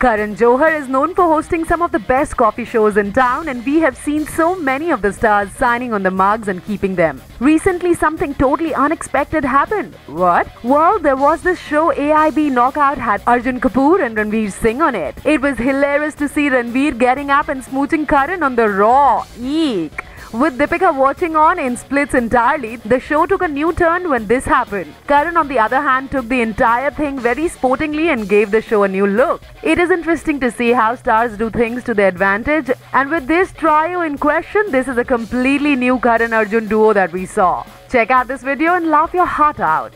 Karan Johar is known for hosting some of the best coffee shows in town, and we have seen so many of the stars signing on the mugs and keeping them. Recently, something totally unexpected happened. What? Well, there was this show AIB Knockout had Arjun Kapoor and Ranveer Singh on it. It was hilarious to see Ranveer getting up and smooching Karan on the raw. Eek. With Deepika watching on in splits entirely, the show took a new turn when this happened. Karan, on the other hand, took the entire thing very sportingly and gave the show a new look. It is interesting to see how stars do things to their advantage, and with this trio in question, this is a completely new Karan Arjun duo that we saw. Check out this video and laugh your heart out.